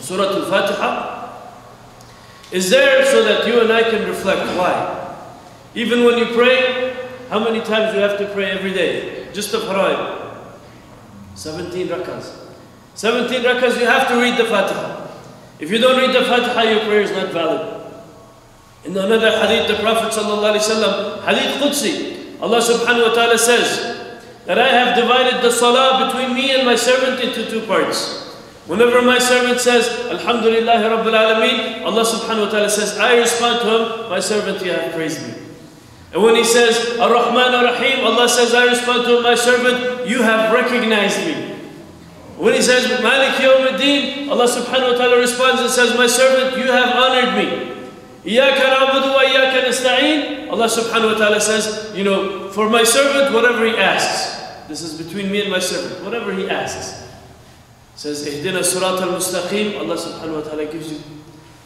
Surah Al-Fatiha is there so that you and I can reflect. Why? Even when you pray, how many times you have to pray every day? Just the fara'id. 17 rakahs. 17 rakahs, you have to read the Fatiha. If you don't read the Fatiha, your prayer is not valid. In another hadith, the Prophet ﷺ, hadith Qudsi, Allah subhanahu wa ta'ala says that I have divided the salah between me and my servant into two parts. Whenever my servant says, Alhamdulillah Rabbil Alameen, Allah subhanahu wa ta'ala says, I respond to him, my servant, you have praised me. And when he says, Ar-Rahman Ar-Rahim, Allah says, I respond to him, my servant, you have recognized me. When he says, Malik Yawmuddin, Allah subhanahu wa ta'ala responds and says, my servant, you have honored me. Iyaka na'budu wa iyaka nasta'in, Allah subhanahu wa ta'ala says, you know, for my servant, whatever he asks. This is between me and my servant, whatever he asks. Says, Ihdina sirat al-mustaqim, Allah subhanahu wa ta'ala gives you,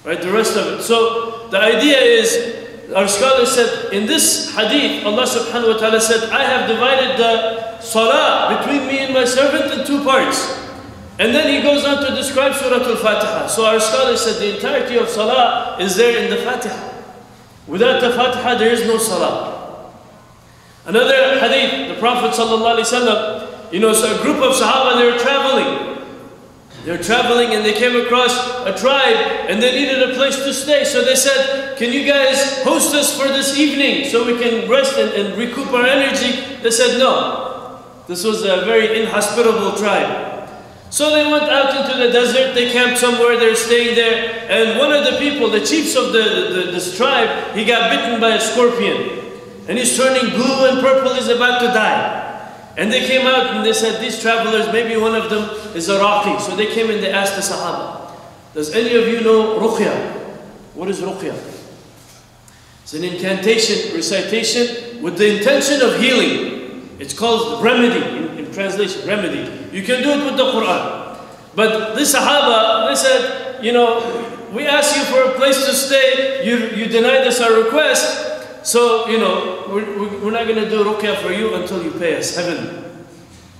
right, the rest of it. So, the idea is, our scholar said, in this hadith, Allah subhanahu wa ta'ala said, I have divided the salah between me and my servant in two parts. And then he goes on to describe Surah Al-Fatiha. So our scholars said the entirety of Salah is there in the Fatiha. Without the Fatiha, there is no Salah. Another hadith, the Prophet ﷺ, you know, so a group of Sahaba, they were traveling. They're traveling and they came across a tribe and they needed a place to stay. So they said, Can you guys host us for this evening so we can rest and, and recoup our energy? They said, No. This was a very inhospitable tribe. So they went out into the desert, they camped somewhere, they're staying there, and one of the people, the chiefs of the, the, this tribe, he got bitten by a scorpion. And he's turning blue and purple, he's about to die. And they came out and they said, these travelers, maybe one of them is a raqi. So they came and they asked the Sahaba, does any of you know ruqya? What is ruqya? It's an incantation, recitation with the intention of healing. It's called remedy in translation, remedy. You can do it with the Quran. But this Sahaba, they said, you know, we asked you for a place to stay, you, you denied us our request, so, you know, we're, we're not going to do ruqya for you until you pay us heaven.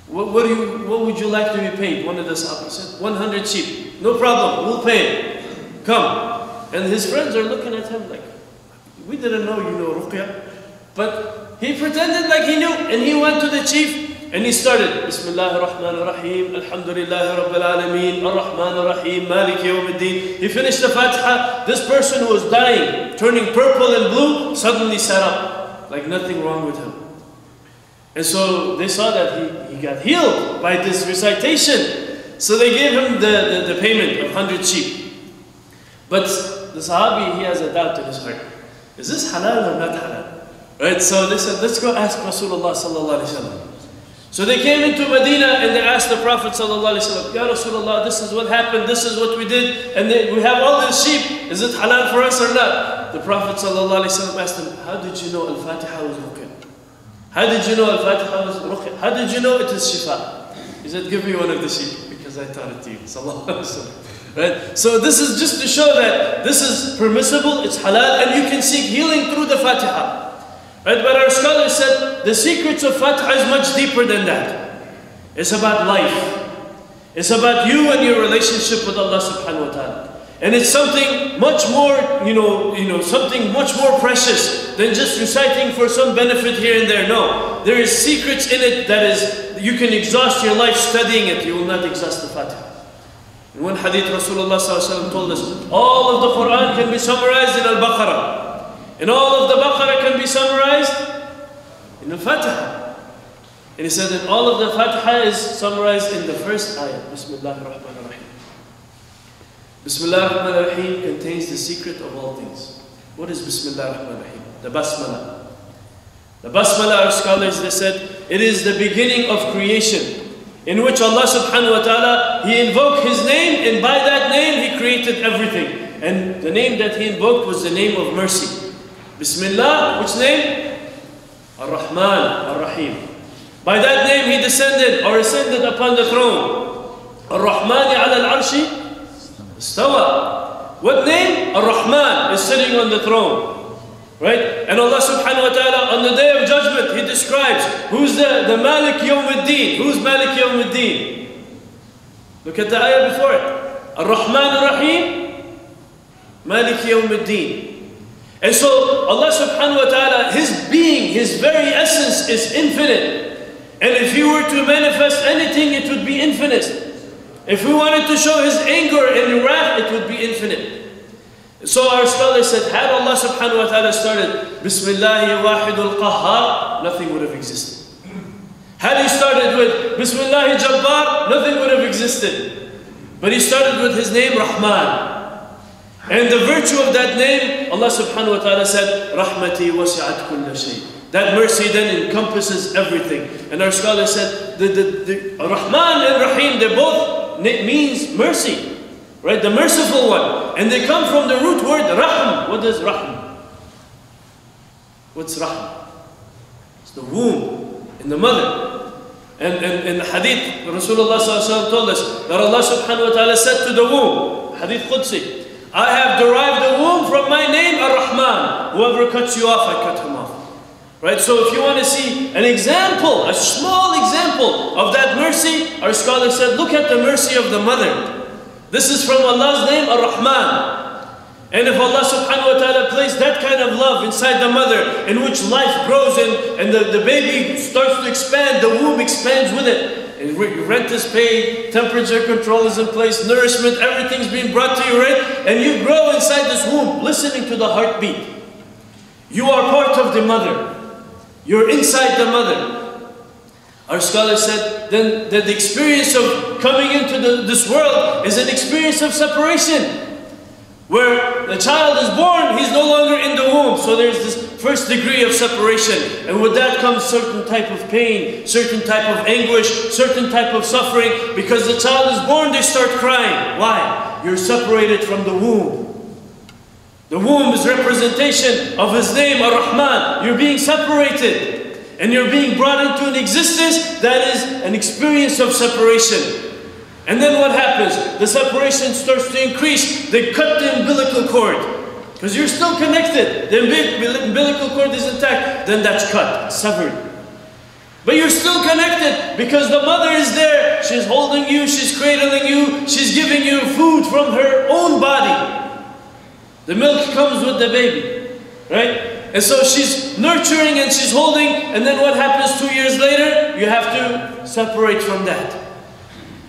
What, what, do you, what would you like to be paid? One of the Sahaba said, 100 sheep. No problem, we'll pay. Come. And his friends are looking at him like, we didn't know you know ruqya. But he pretended like he knew, and he went to the chief and he started, Bismillah ar-Rahman ar-Rahim, Alhamdulillah Rabbil Alameen, Ar-Rahman ar-Rahim, Malik. He finished the Fatiha. This person who was dying, turning purple and blue, suddenly sat up, like nothing wrong with him. And so they saw that he, he got healed by this recitation. So they gave him the, the, the payment of 100 sheep. But the Sahabi, he has a doubt in his heart. Is this halal or not halal? Right, so they said, let's go ask Rasulullah sallallahu alayhi wa sallam. So they came into Medina and they asked the Prophet ﷺ, Ya Rasulullah, this is what happened, this is what we did, and they, we have all these sheep, is it halal for us or not? The Prophet ﷺ asked them, how did you know Al-Fatiha was ruqya? How did you know Al-Fatiha was ruqya? How did you know it is shifa? He said, give me one of the sheep, because I taught it to you. Right? So this is just to show that this is permissible, it's halal, and you can seek healing through the Fatiha. Right? But our scholars said the secrets of Fatiha is much deeper than that. It's about life. It's about you and your relationship with Allah subhanahu wa ta'ala. And it's something much more, you know, you know, something much more precious than just reciting for some benefit here and there. No. There is secrets in it that is you can exhaust your life studying it, you will not exhaust the Fatiha. In one hadith Rasulullah told us, all of the Quran can be summarized in Al-Baqarah. And all of the Baqarah can be summarized in the Fatiha. And he said that all of the Fatiha is summarized in the first ayah. Bismillah ar-Rahman ar-Rahim. Bismillah ar-Rahman ar-Rahim contains the secret of all things. What is Bismillah ar-Rahman ar-Rahim? The Basmala. The Basmala, our scholars, they said, it is the beginning of creation in which Allah subhanahu wa ta'ala, He invoked His name and by that name He created everything. And the name that He invoked was the name of mercy. Bismillah, which name? Ar-Rahman, Ar-Rahim. By that name he descended or ascended upon the throne. Ar-Rahman ala al-arshi istawa. What name? Ar-Rahman is sitting on the throne. Right? And Allah subhanahu wa ta'ala on the day of judgment, He describes who's the, the Malik Yawmuddin. Who's Malik Yawmuddin? Look at the ayah before it. Ar-Rahman Ar-Rahim, Malik Yawm Ad-Din. And so Allah subhanahu wa ta'ala, His being, His very essence is infinite. And if He were to manifest anything, it would be infinite. If we wanted to show His anger and wrath, it would be infinite. So our scholars said, had Allah subhanahu wa ta'ala started, Bismillahi wahidul qahhar, nothing would have existed. Had He started with Bismillahi jabbar, nothing would have existed. But He started with His name Rahman. And the virtue of that name, Allah subhanahu wa ta'ala said, Rahmati wasi'at kulla shay. That mercy then encompasses everything. And our scholar said, the, the, the Rahman and Rahim, they both means mercy. Right? The merciful one. And they come from the root word Rahm. What is Rahm? What's Rahm? It's the womb in the mother. And, in the hadith, Rasulullah told us that Allah subhanahu wa ta'ala said to the womb, Hadith Qudsi, I have derived the womb from my name, Ar-Rahman. Whoever cuts you off, I cut him off. Right? So if you want to see an example, a small example of that mercy, our scholar said, look at the mercy of the mother. This is from Allah's name, Ar-Rahman. And if Allah subhanahu wa ta'ala placed that kind of love inside the mother, in which life grows and, and the, the baby starts to expand, the womb expands with it rent is paid, temperature control is in place, nourishment, everything's being brought to you, right? And you grow inside this womb, listening to the heartbeat. You are part of the mother. You're inside the mother. Our scholar said then that the experience of coming into the, this world is an experience of separation. Where the child is born, he's no longer in the womb. So there's this first degree of separation. And with that comes certain type of pain, certain type of anguish, certain type of suffering. Because the child is born, they start crying. Why? You're separated from the womb. The womb is representation of his name, Ar-Rahman. You're being separated. And you're being brought into an existence that is an experience of separation. And then what happens? The separation starts to increase. They cut the umbilical cord. Because you're still connected. The umbilical cord is intact. Then that's cut, severed. But you're still connected because the mother is there. She's holding you, she's cradling you, she's giving you food from her own body. The milk comes with the baby, right? And so she's nurturing and she's holding, and then what happens two years later? You have to separate from that.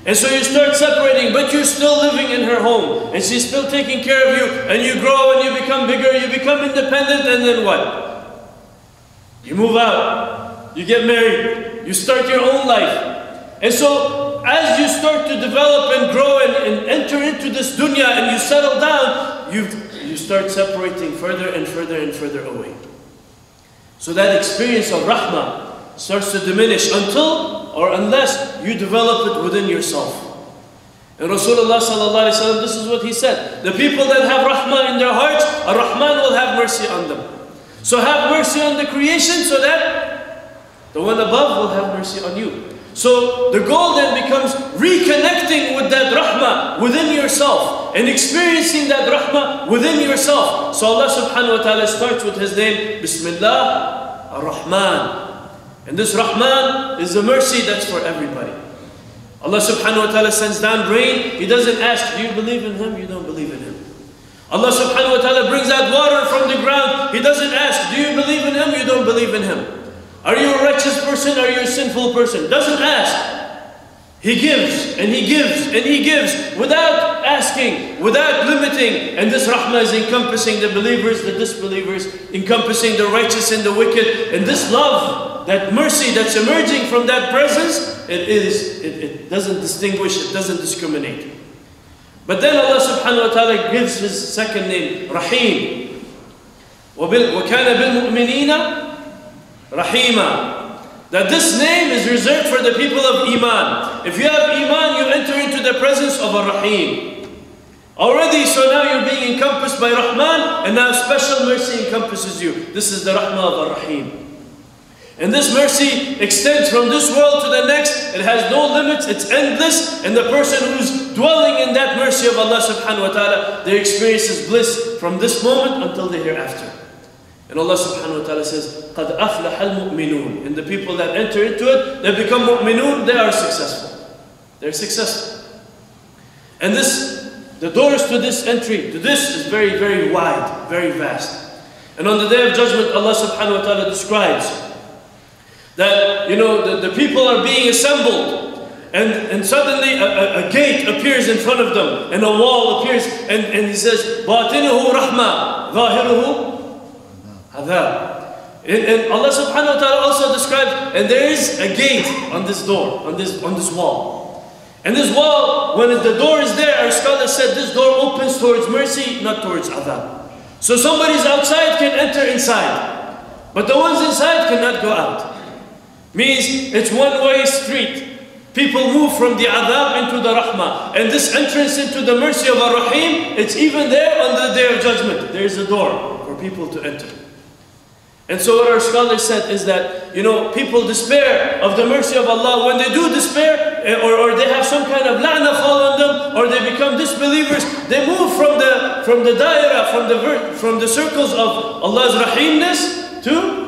And so you start separating, but you're still living in her home. And she's still taking care of you. And you grow and you become bigger, you become independent, and then what? You move out. You get married. You start your own life. And so as you start to develop and grow and, and enter into this dunya and you settle down, you you start separating further and further and further away. So that experience of rahmah starts to diminish until or unless you develop it within yourself. And Rasulullah this is what he said. The people that have rahmah in their hearts, ar-Rahman will have mercy on them. So have mercy on the creation so that the one above will have mercy on you. So the goal then becomes reconnecting with that rahmah within yourself and experiencing that rahmah within yourself. So Allah subhanahu wa ta'ala starts with His name, Bismillah ar-Rahman. And this Rahman is the mercy that's for everybody. Allah subhanahu wa ta'ala sends down rain. He doesn't ask, do you believe in Him? You don't believe in Him. Allah subhanahu wa ta'ala brings out water from the ground. He doesn't ask, do you believe in Him? You don't believe in Him. Are you a righteous person? Are you a sinful person? Doesn't ask. He gives and He gives and He gives without asking, without limiting. And this rahmah is encompassing the believers, the disbelievers, encompassing the righteous and the wicked. And this love, that mercy that's emerging from that presence, it is, it, it doesn't distinguish, it doesn't discriminate. But then Allah subhanahu wa ta'ala gives His second name, Rahim. وَكَانَ بِالْمُؤْمِنِينَ رَحِيمًا that this name is reserved for the people of Iman. If you have Iman, you enter into the presence of a Rahim. Already, so now you're being encompassed by Rahman, and now special mercy encompasses you. This is the Rahmah of Ar-Rahim. And this mercy extends from this world to the next. It has no limits, it's endless. And the person who's dwelling in that mercy of Allah subhanahu wa ta'ala, their experience is bliss from this moment until the hereafter. And Allah subhanahu wa ta'ala says, قَدْ أَفْلَحَ الْمُؤْمِنُونَ And the people that enter into it, they become mu'minun, they are successful. They're successful. And this The doors to this entry, to this is very, very wide, very vast. And on the day of judgment, Allah subhanahu wa ta'ala describes that, you know, the, the people are being assembled. And, and suddenly a, a, a, gate appears in front of them and a wall appears and, and he says, "Batinuhu rahma, ظَاهِرُهُ عَذَابًا and, and Allah subhanahu wa ta'ala also describes, and there is a gate on this door, on this, on this wall. And this wall, when the door is there, our scholar said this door opens towards mercy, not towards adhab. So somebody's outside can enter inside, but the ones inside cannot go out. Means it's one-way street. People move from the adhab into the rahmah. And this entrance into the mercy of ar-Rahim, it's even there on the day of judgment. There is a door for people to enter. And so what our scholars said is that, you know, people despair of the mercy of Allah. When they do despair, eh, or, or they have some kind of la'na fall on them, or they become disbelievers, they move from the, from the daira, from the, from the circles of Allah's rahimness to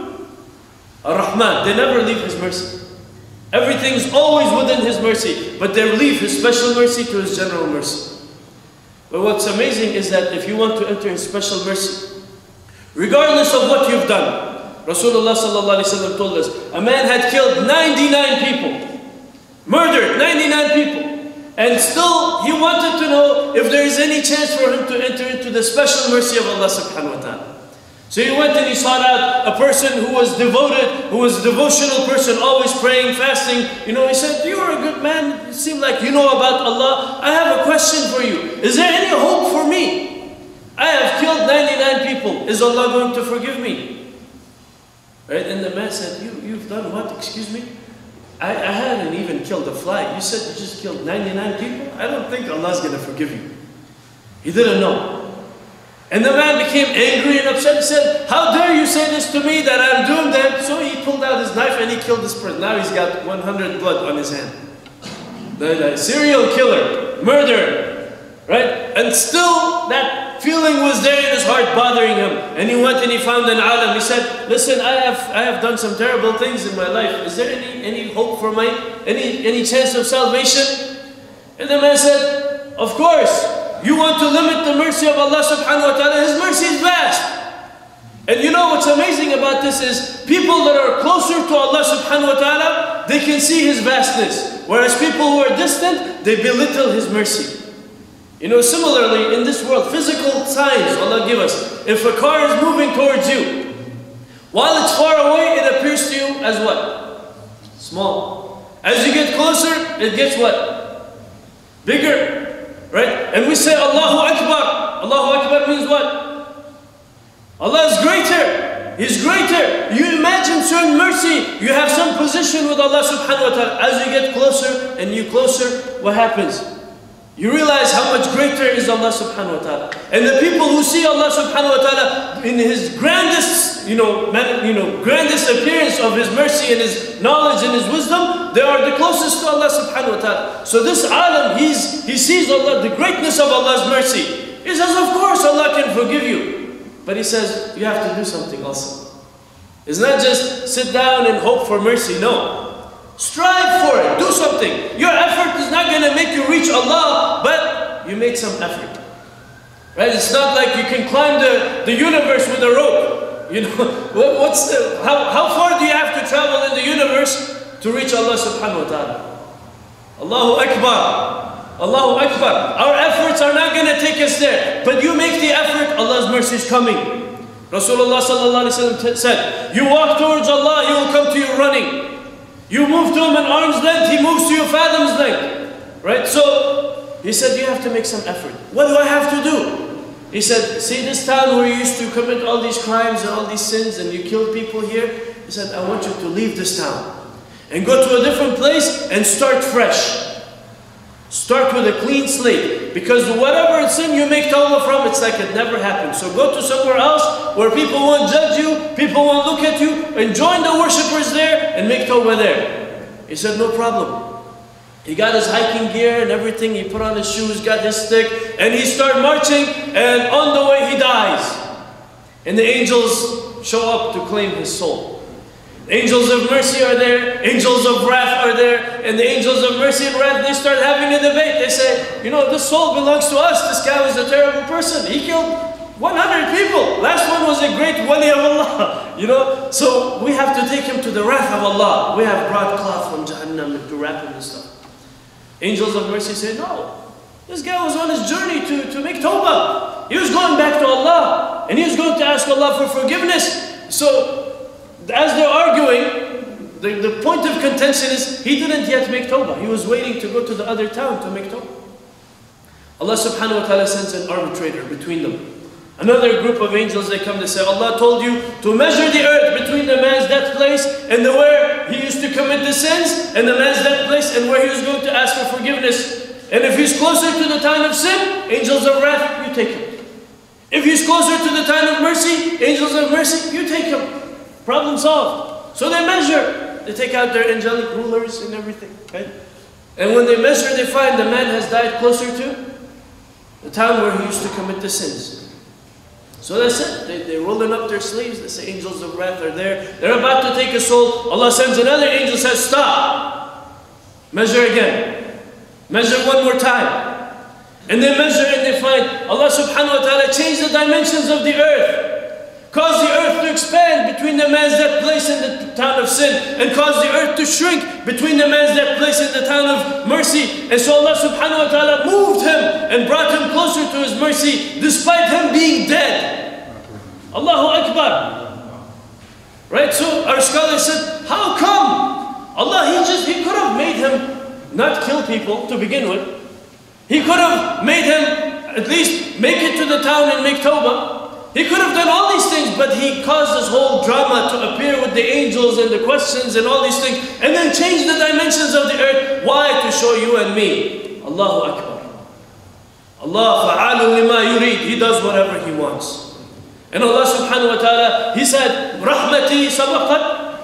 ar-Rahman. They never leave His mercy. Everything is always within His mercy, but they leave His special mercy to His general mercy. But what's amazing is that if you want to enter His special mercy, regardless of what you've done, Rasulullah told us, a man had killed 99 people, murdered 99 people, and still he wanted to know if there is any chance for him to enter into the special mercy of Allah subhanahu wa ta'ala. So he went and he sought out a person who was devoted, who was a devotional person, always praying, fasting. You know, he said, You are a good man. You seem like you know about Allah. I have a question for you. Is there any hope for me? I have killed 99 people. Is Allah going to forgive me? Right? And the man said, you, You've done what? Excuse me? I, I hadn't even killed a fly. You said you just killed 99 people? I don't think Allah's going to forgive you. He didn't know. And the man became angry and upset and said, How dare you say this to me that I'm doomed? And so he pulled out his knife and he killed this person. Now he's got 100 blood on his hand. The, serial killer, murderer, right? And still that feeling was there in his heart bothering him. And he went and he found an alim. He said, listen, I have, I have done some terrible things in my life. Is there any, any hope for my, any, any chance of salvation? And the man said, of course. You want to limit the mercy of Allah subhanahu wa ta'ala. His mercy is vast. And you know what's amazing about this is people that are closer to Allah subhanahu wa ta'ala, they can see His vastness. Whereas people who are distant, they belittle His mercy. You know, similarly, in this world, physical signs Allah give us. If a car is moving towards you, while it's far away, it appears to you as what? Small. As you get closer, it gets what? Bigger. Right? And we say Allahu Akbar. Allahu Akbar means what? Allah is greater. He's greater. You imagine certain mercy. You have some position with Allah subhanahu wa ta'ala. As you get closer and you closer, what happens? You realize how much greater is Allah subhanahu wa ta'ala. And the people who see Allah subhanahu wa ta'ala in His grandest, you know, you know, grandest appearance of His mercy and His knowledge and His wisdom, they are the closest to Allah subhanahu wa ta'ala. So this alim, he's, he sees Allah, the greatness of Allah's mercy. He says, of course Allah can forgive you. But he says, you have to do something also. It's not just sit down and hope for mercy, no. Strive for it. Do something. Your effort is not going to make you reach Allah, but you make some effort. Right? It's not like you can climb the, the universe with a rope. You know, what's the, how, how far do you have to travel in the universe to reach Allah subhanahu wa ta'ala? Allahu Akbar. Allahu Akbar. Our efforts are not going to take us there. But you make the effort, Allah's mercy is coming. Rasulullah said, You walk towards Allah, He will come to you running. You move to him an arm's length, he moves to you fathom's length. Right? So he said, You have to make some effort. What do I have to do? He said, See this town where you used to commit all these crimes and all these sins and you killed people here? He said, I want you to leave this town and go to a different place and start fresh. Start with a clean slate. Because whatever sin you make tawbah from, it's like it never happened. So go to somewhere else where people won't judge you, people won't look at you, and join the worshippers there and make tawbah there. He said, no problem. He got his hiking gear and everything, he put on his shoes, got his stick, and he started marching, and on the way he dies. And the angels show up to claim his soul. Angels of mercy are there, angels of wrath are there, and the angels of mercy and wrath, they start having a debate. They say, you know, this soul belongs to us. This guy was a terrible person. He killed 100 people. Last one was a great wali of Allah. You know, so we have to take him to the wrath of Allah. We have brought cloth from Jahannam to wrap him and stuff. Angels of mercy say, no. This guy was on his journey to, to make tawbah. He was going back to Allah. And he was going to ask Allah for forgiveness. So as they're arguing, the, the point of contention is he didn't yet make tawbah. He was waiting to go to the other town to make tawbah. Allah subhanahu wa ta'ala sends an arbitrator between them. Another group of angels, they come to say, Allah told you to measure the earth between the man's death place and the where he used to commit the sins, and the man's death place and where he was going to ask for forgiveness. And if he's closer to the time of sin, angels of wrath, you take him. If he's closer to the time of mercy, angels of mercy, you take him. Problem solved. So they measure. They take out their angelic rulers and everything. Right? And when they measure, they find the man has died closer to the town where he used to commit the sins. So that's it. They, they're rolling up their sleeves. Say angels of wrath are there. They're about to take a soul. Allah sends another angel, says, Stop. Measure again. Measure one more time. And they measure and they find Allah subhanahu wa ta'ala changed the dimensions of the earth. Cause the earth to expand between the man's death place and the town of sin. And cause the earth to shrink between the man's death place and the town of mercy. And so Allah subhanahu wa ta'ala moved him and brought him closer to his mercy despite him being dead. Allahu Akbar. Right? So our scholar said, how come? Allah, he just, he could have made him not kill people to begin with. He could have made him at least make it to the town and make tawbah. He could have done all these things, but he caused this whole drama to appear with the angels and the questions and all these things, and then change the dimensions of the earth. Why? To show you and me. Allahu Akbar. Allah fa'alun lima yurid. He does whatever He wants. And Allah subhanahu wa ta'ala, He said, Rahmati sabaqat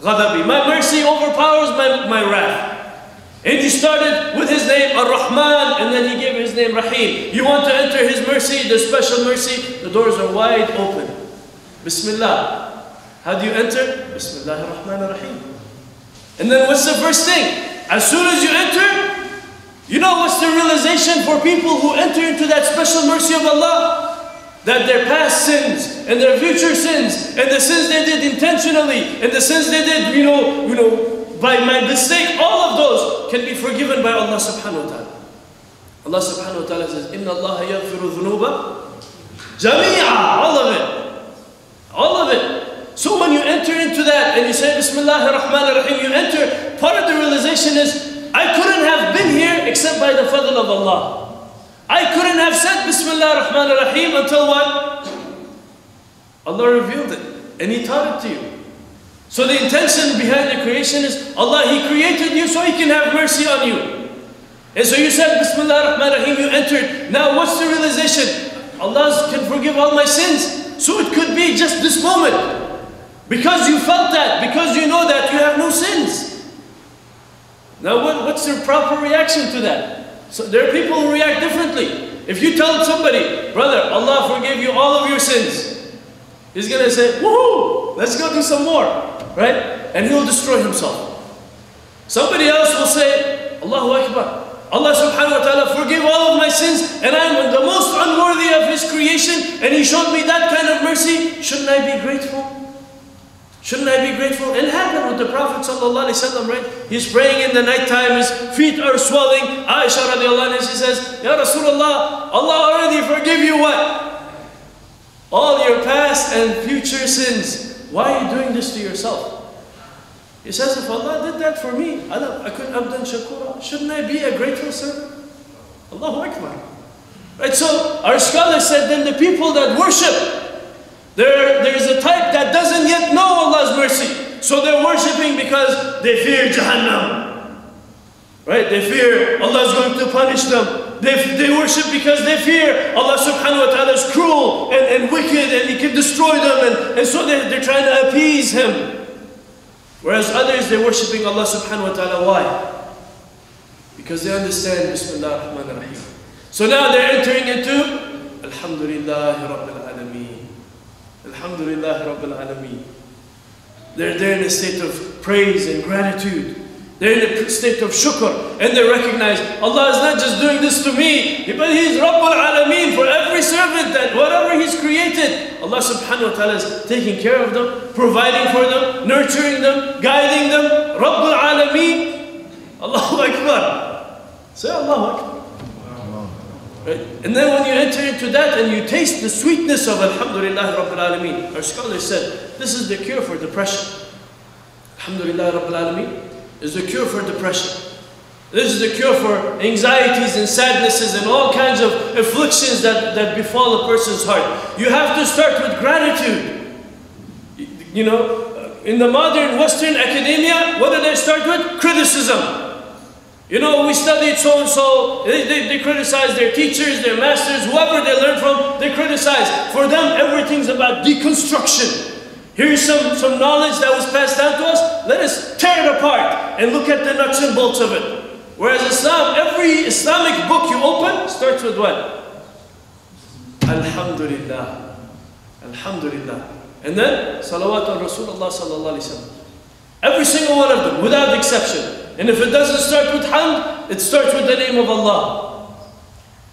ghadabi. My mercy overpowers my, my wrath. And he started with his name Ar-Rahman and then he gave his name Rahim. You want to enter his mercy, the special mercy, the doors are wide open. Bismillah. How do you enter? Bismillah ar-Rahman ar-Rahim. And then what's the first thing? As soon as you enter, you know what's the realization for people who enter into that special mercy of Allah? That their past sins and their future sins and the sins they did intentionally and the sins they did, you know, you know, by my mistake, all of those can be forgiven by Allah subhanahu wa ta'ala. Allah subhanahu wa ta'ala says, Inna Allah yaghfiru dhunuba jami'a, all of it. All of it. So when you enter into that and you say Bismillah ar-Rahman ar-Rahim, you enter, part of the realization is, I couldn't have been here except by the fadl of Allah. I couldn't have said Bismillah ar-Rahman ar-Rahim until what? Allah revealed it and He taught it to you. So the intention behind the creation is Allah, He created you so He can have mercy on you. And so you said Bismillah ar-Rahman ar-Rahim, you entered. Now what's the realization? Allah can forgive all my sins. So it could be just this moment. Because you felt that, because you know that you have no sins. Now what, what's the proper reaction to that? So there are people who react differently. If you tell somebody, brother, Allah forgive you all of your sins, he's to say, woohoo, let's go do some more right? And he will destroy himself. Somebody else will say, Allahu Akbar. Allah subhanahu wa ta'ala forgive all of my sins and I am the most unworthy of His creation and He showed me that kind of mercy. Shouldn't I be grateful? Shouldn't I be grateful? And it happened with the Prophet sallallahu alaihi wasallam, right? He's praying in the night time, his feet are swelling. Aisha radiallahu anha, she says, Ya Rasulullah, Allah already forgive you what? All your past and future sins. Why are you doing this to yourself? He says, if Allah did that for me, I couldn't have done shakura. Shouldn't I be a grateful servant? Allahu Akbar. Right, so our scholar said then the people that worship, there, there's a type that doesn't yet know Allah's mercy. So they're worshipping because they fear Jahannam. Right? They fear Allah is going to punish them. They, they worship because they fear Allah subhanahu wa ta'ala is cruel and, and wicked and He can destroy them and, and so they're, they're trying to appease Him. Whereas others, they're worshipping Allah subhanahu wa ta'ala. Why? Because they understand Bismillah ar-Rahman ar-Rahim. So now they're entering into Alhamdulillah Rabbil Alameen. Alhamdulillah Rabbil Alameen. They're, they're in a state of praise and gratitude. They're in a state of shukr and they recognize Allah is not just doing this to me, but He's Rabbul Alameen for every servant that whatever He's created, Allah subhanahu wa ta'ala is taking care of them, providing for them, nurturing them, guiding them. Rabbul Alameen. Allahu Akbar. Say Allahu Akbar. Right? And then when you enter into that and you taste the sweetness of Alhamdulillah Rabbil Alameen, our scholars said this is the cure for depression. Alhamdulillah Rabbil Alameen is the cure for depression. This is the cure for anxieties and sadnesses and all kinds of afflictions that, that befall a person's heart. You have to start with gratitude. You know, in the modern Western academia, what do they start with? Criticism. You know, we studied so and so, they, they, they criticize their teachers, their masters, whoever they learn from, they criticize. For them, everything's about deconstruction. Here's some, some knowledge that was passed down to us. Let us tear it apart and look at the nuts and bolts of it. Whereas Islam, every Islamic book you open starts with what? Alhamdulillah. Alhamdulillah. And then, salawat al Rasulullah sallallahu alayhi wa Every single one of them, without exception. And if it doesn't start with hamd, it starts with the name of Allah.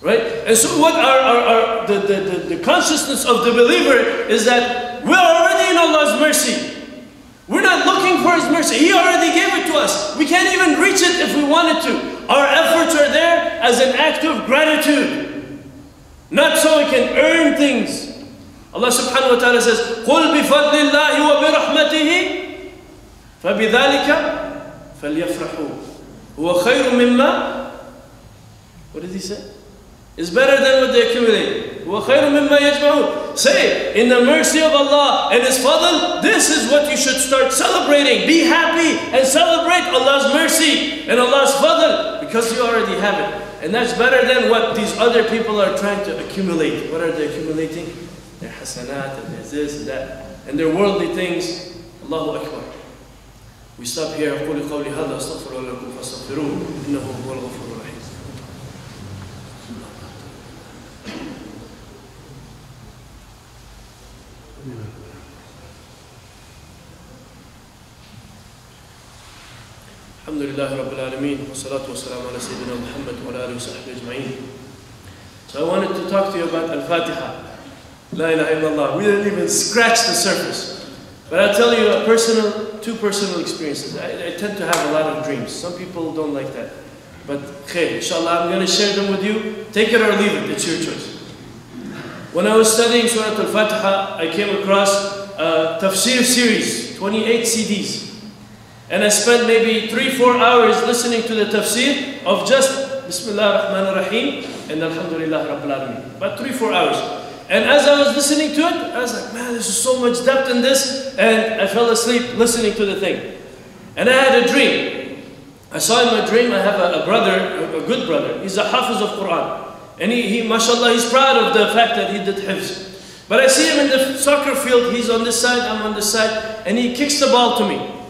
Right? And so what our, our, our the, the, the, the consciousness of the believer is that we're in Allah's mercy. We're not looking for His mercy. He already gave it to us. We can't even reach it if we wanted to. Our efforts are there as an act of gratitude. Not so we can earn things. Allah subhanahu wa ta'ala says, قُلْ بِفَضْلِ اللَّهِ وَبِرَحْمَتِهِ فَبِذَلِكَ فَلْيَفْرَحُوا هُوَ خَيْرٌ مِمَّا What did he say? It's better than what they accumulate. Say, in the mercy of Allah and His fadl, this is what you should start celebrating. Be happy and celebrate Allah's mercy and Allah's fadl because you already have it. And that's better than what these other people are trying to accumulate. What are they accumulating? Their hasanat and their this and that. And their worldly things. Allahu Akbar. We stop here. Rabbil Alameen, wa salatu wa salam ala Sayyidina Muhammad wa ala alihi wa sahbihi ajma'in. So I wanted to talk to you about Al-Fatiha. La ilaha illallah. We didn't even scratch the surface. But I'll tell you a personal, two personal experiences. I, I tend to have a lot of dreams. Some people don't like that. But khair, inshallah, I'm going to share them with you. Take it or leave it, it's your choice. When I was studying Surah Al-Fatiha, I came across a tafsir series, 28 CDs. And I spent maybe three, four hours listening to the tafsir of just Bismillah ar-Rahman ar-Rahim and Alhamdulillah Rabbil Alameen. About three, four hours. And as I was listening to it, I was like, man, there's so much depth in this. And I fell asleep listening to the thing. And I had a dream. I saw in my dream, I have a, a brother, a, a, good brother. He's a hafiz of Quran. And he, he, mashallah, he's proud of the fact that he did hifz. But I see him in the soccer field. He's on this side, I'm on this side. And he kicks the ball to me.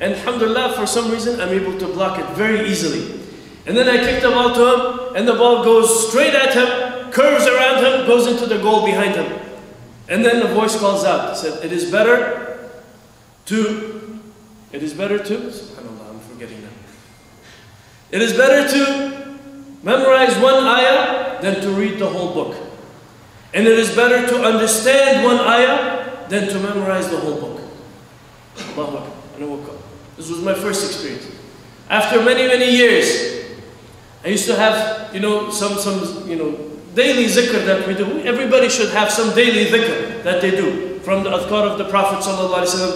And alhamdulillah, for some reason, I'm able to block it very easily. And then I kick the ball to him, and the ball goes straight at him curves around him, goes into the goal behind him. And then the voice calls out, said, It is better to, it is better to, subhanAllah, I'm forgetting now. It is better to memorize one ayah than to read the whole book. And it is better to understand one ayah than to memorize the whole book. Allahu Akbar. And I woke up. This was my first experience. After many, many years, I used to have, you know, some, some, you know, daily zikr that we do. Everybody should have some daily zikr that they do from the adhkar of the Prophet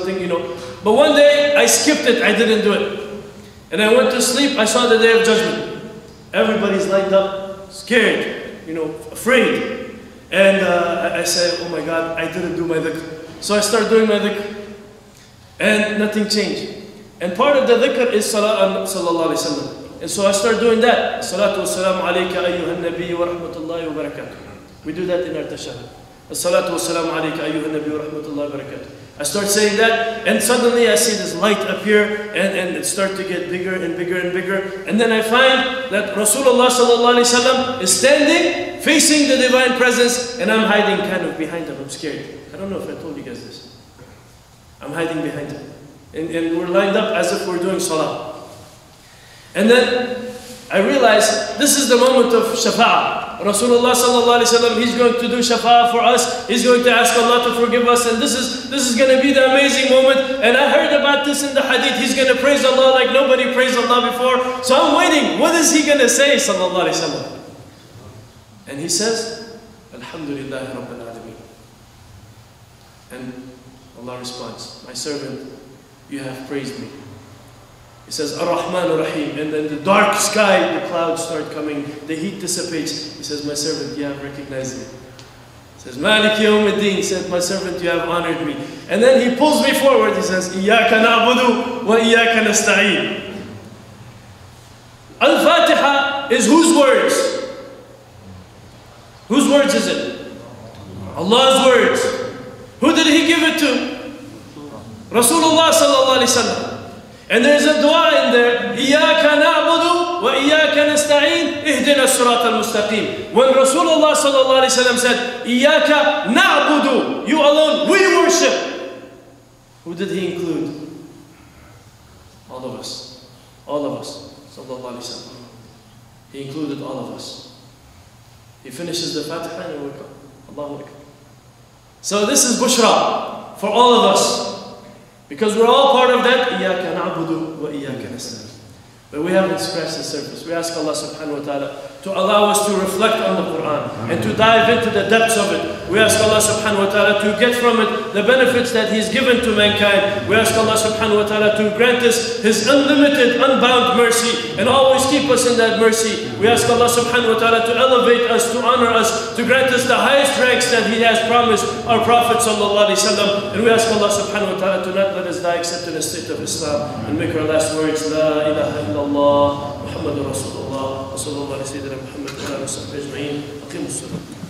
thing, you know. But one day I skipped it, I didn't do it. And I went to sleep, I saw the day of judgment. Everybody's lined up, scared, you know, afraid. And uh, I said, oh my God, I didn't do my dhikr. So I started doing my dhikr. And nothing changed. And part of the dhikr is salah on sallallahu alayhi. And so I start doing that. Salatu wassalamu alayka ayyuhan nabi wa rahmatullahi wa barakatuh. We do that in our tashahhud. Salatu wassalamu alayka ayyuhan nabi wa rahmatullahi wa barakatuh. I start saying that, and suddenly I see this light appear, and, and it start to get bigger and bigger and bigger. And then I find that Rasulullah sallallahu alayhi wasallam is standing, facing the divine presence, and I'm hiding kind of behind him. I'm scared. I don't know if I told you guys this. I'm hiding behind him. And, and we're lined up as if we're doing salah. And then I realized this is the moment of shafa'ah. Rasulullah sallallahu alaihi wasallam, he's going to do shafa'ah for us. He's going to ask Allah to forgive us, and this is this is going to be the amazing moment. And I heard about this in the hadith. He's going to praise Allah like nobody praised Allah before. So I'm waiting. What is he going to say, sallallahu alaihi wasallam? And he says, Alhamdulillah Rabbil Alameen. And Allah responds, My servant, you have praised me. He says, Ar-Rahman Ar-Rahim. And then the dark sky, the clouds start coming, the heat dissipates. He says, My servant, you have recognized me. He says, Malik Yawmuddin. Said, My servant, you have honored me. And then he pulls me forward. He says, Iyaka na'budu wa iyaka nasta'een. Al-Fatiha is whose words? Whose words is it? Allah's words. Who did he give it to? Rasulullah sallallahu alayhi wasallam. And there's a dua in there, إِيَّاكَ نَعْبُدُ وَإِيَّاكَ نَسْتَعِينُ اِهْدِنَا الصِّرَاطَ الْمُسْتَقِيمَ When Rasulullah sallallahu alayhi wasallam said, إِيَّاكَ نَعْبُدُ You alone, we worship. Who did he include? All of us. All of us. Sallallahu alayhi wasallam. He included all of us. He finishes the Fatiha and we come. Allahu Akbar. So this is bushra for all of us. Because we're all part of that, But we haven't scratched the surface. We ask Allah subhanahu wa ta'ala to allow us to reflect on the Quran and to dive into the depths of it. We ask Allah subhanahu wa ta'ala to get from it the benefits that He's given to mankind. We ask Allah subhanahu wa ta'ala to grant us His unlimited, unbound mercy and always keep us in that mercy. We ask Allah subhanahu wa ta'ala to elevate us, to honor us, to grant us the highest ranks that He has promised our Prophet sallallahu alaihi wasallam. And we ask Allah subhanahu wa ta'ala to not let us die except in a state of Islam and make our last words, La ilaha illallah, Muhammad Rasulullah, وصلى الله على سيدنا محمد وعلى آله وصحبه أجمعين. أقيموا الصلاة.